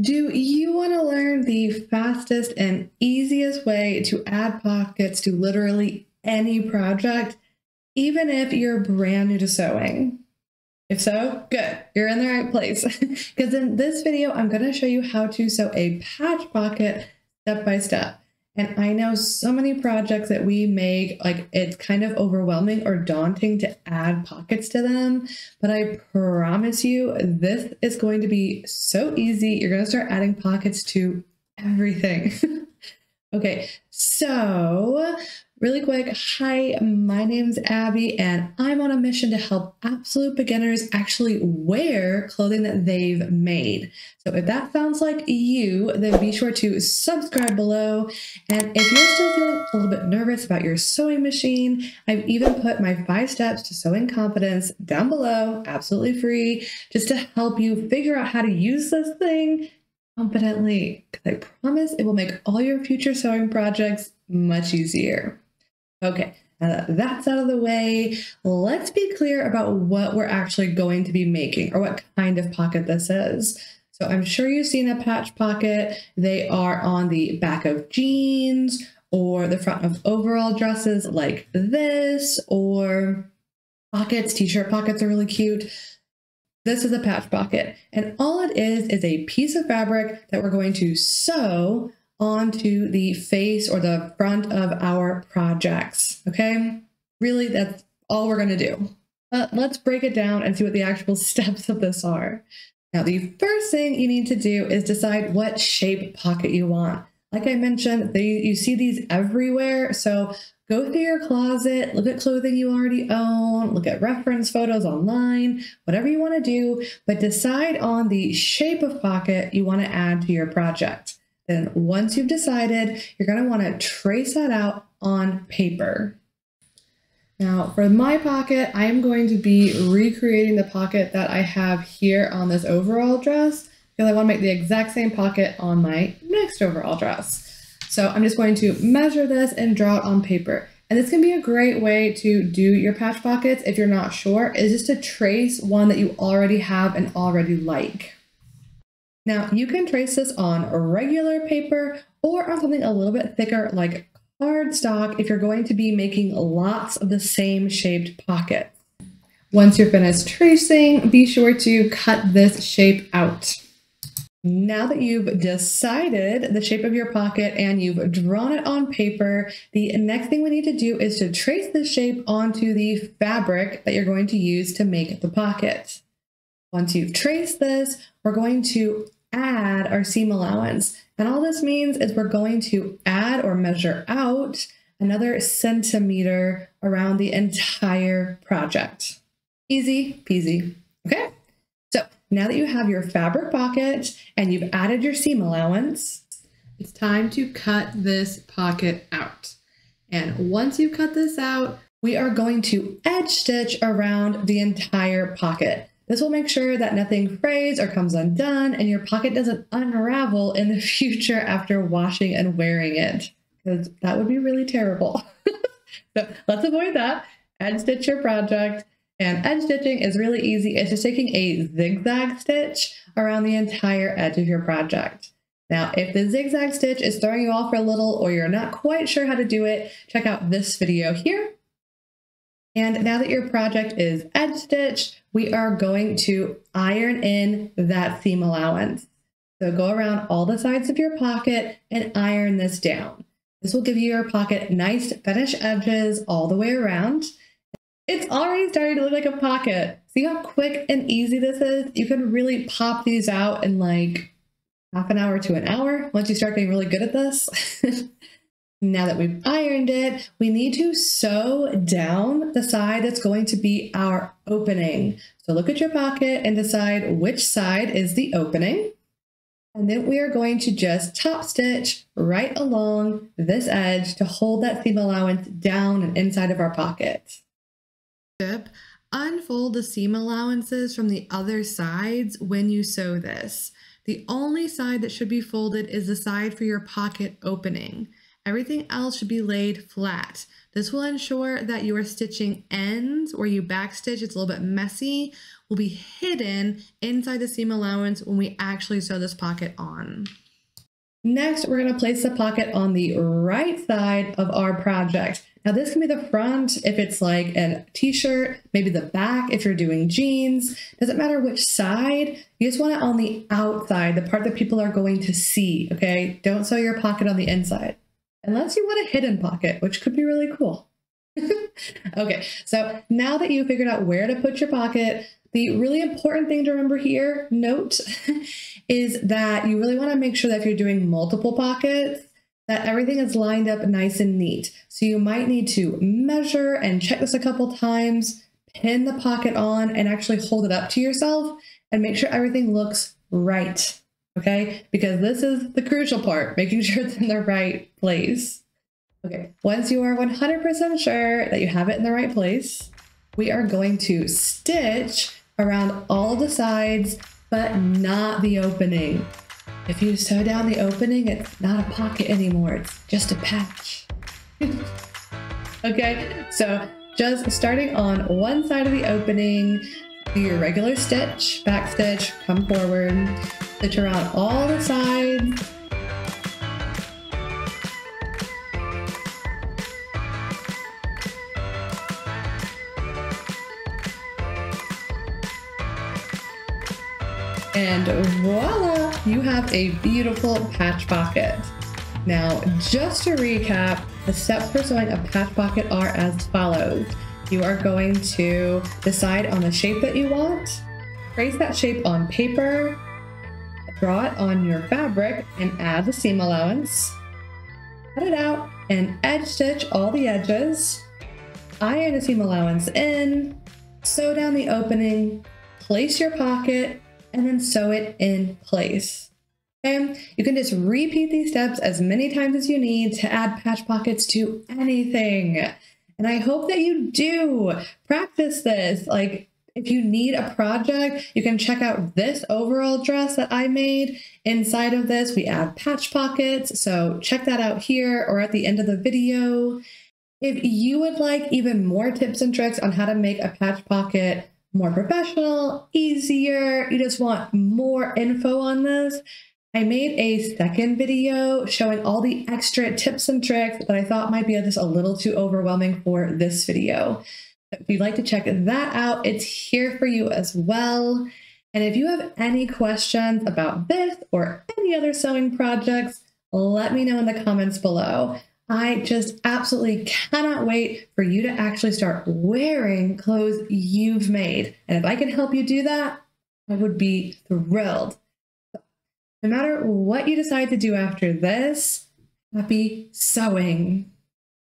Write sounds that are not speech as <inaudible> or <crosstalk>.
Do you want to learn the fastest and easiest way to add pockets to literally any project, even if you're brand new to sewing? If so, good, you're in the right place. <laughs> Because in this video, I'm going to show you how to sew a patch pocket step by step. And I know so many projects that we make, like it's kind of overwhelming or daunting to add pockets to them. But I promise you, this is going to be so easy. You're going to start adding pockets to everything. <laughs> okay, so Really quick, hi, my name's Abby, and I'm on a mission to help absolute beginners actually wear clothing that they've made. So if that sounds like you, then be sure to subscribe below. And if you're still feeling a little bit nervous about your sewing machine, I've even put my five steps to sewing confidence down below, absolutely free, just to help you figure out how to use this thing confidently. Because I promise it will make all your future sewing projects much easier. Okay, that that's out of the way, let's be clear about what we're actually going to be making or what kind of pocket this is. So I'm sure you've seen a patch pocket. They are on the back of jeans or the front of overall dresses like this or pockets, t-shirt pockets are really cute. This is a patch pocket and all it is is a piece of fabric that we're going to sew onto the face or the front of our projects. Okay, really, that's all we're going to do. But let's break it down and see what the actual <laughs> steps of this are. Now, the first thing you need to do is decide what shape pocket you want. Like I mentioned, they, you see these everywhere. So go through your closet, look at clothing you already own, look at reference photos online, whatever you want to do, but decide on the shape of pocket you want to add to your project. Then once you've decided, you're going to want to trace that out on paper. Now for my pocket, I am going to be recreating the pocket that I have here on this overall dress because I want to make the exact same pocket on my next overall dress. So I'm just going to measure this and draw it on paper. And this can be a great way to do your patch pockets if you're not sure, is just to trace one that you already have and already like. Now you can trace this on regular paper or on something a little bit thicker like cardstock if you're going to be making lots of the same shaped pockets. Once you're finished tracing, be sure to cut this shape out. Now that you've decided the shape of your pocket and you've drawn it on paper, the next thing we need to do is to trace the shape onto the fabric that you're going to use to make the pocket. Once you've traced this, we're going to add our seam allowance. And all this means is we're going to add or measure out another centimeter around the entire project. Easy peasy, okay? So now that you have your fabric pocket and you've added your seam allowance, it's time to cut this pocket out. And once you cut this out, we are going to edge stitch around the entire pocket. This will make sure that nothing frays or comes undone and your pocket doesn't unravel in the <laughs> future after washing and wearing it, because that would be really terrible. <laughs> so let's avoid that. Edge stitch your project. And edge stitching is really easy. It's just taking a zigzag stitch around the entire edge of your project. Now, if the zigzag stitch is throwing you off for a little or you're not quite sure how to do it, check out this video here and now that your project is edge stitched, we are going to iron in that seam allowance. So go around all the sides of your pocket and iron this down. This will give you your pocket nice finished edges all the way around. It's already starting to look like a pocket. See how quick and easy this is? You can really pop these out in like half an hour to an hour once you start getting really good at this. <laughs> Now that we've ironed it, we need to sew down the side that's going to be our opening. So look at your pocket and decide which side is the opening. And then we are going to just top stitch right along this edge to hold that seam allowance down and inside of our pocket. Tip, unfold the seam allowances from the other sides when you sew this. The only side that should be folded is the side for your pocket opening. Everything else should be laid flat. This will ensure that your stitching ends where you backstitch, it's a little bit messy, will be hidden inside the seam allowance when we actually sew this pocket on. Next, we're going to place the pocket on the right side of our project. Now this can be the front if it's like a t-shirt, maybe the back if you're doing jeans. Doesn't matter which side, you just want it on the outside, the part that people are going to see, okay? Don't sew your pocket on the inside. Unless you want a hidden pocket, which could be really cool. <laughs> okay, so now that you've figured out where to put your pocket, the really important thing to remember here, note, <laughs> is that you really want to make sure that if you're doing multiple pockets, that everything is lined up nice and neat. So you might need to measure and check this a couple times, pin the pocket on and actually hold it up to yourself and make sure everything looks right. Okay, because this is the crucial part, making <laughs> sure it's in the right place. Okay, once you are 100% sure that you have it in the right place, we are going to stitch around all the sides, but not the opening. If you sew down the opening, it's not a pocket anymore, it's just a patch. <laughs> okay, so just starting on one side of the opening, do your regular stitch, back stitch, come forward, stitch around all the sides, And voila, you have a beautiful patch pocket. Now, just to recap, the steps for sewing a patch pocket are as follows. You are going to decide on the shape that you want, trace that shape on paper, draw it on your fabric, and add the seam allowance. Cut it out and edge stitch all the edges. Iron the seam allowance in, sew down the opening, place your pocket, and then sew it in place. Okay, you can just repeat these steps as many times as you need to add patch pockets to anything. And I hope that you do practice this. Like, if you need a project, you can check out this overall dress that I made. Inside of this, we add patch pockets. So check that out here or at the end of the video. If you would like even more tips and tricks on how to make a patch pocket more professional, easier, you just want more info on this, I made a second video showing all the extra tips and tricks that I thought might be just a little too overwhelming for this video. If you'd like to check that out, it's here for you as well. And if you have any questions about this or any other sewing projects, let me know in the comments below. I just absolutely cannot wait for you to actually start wearing clothes you've made. And if I can help you do that, I would be thrilled. No matter what you decide to do after this, happy sewing.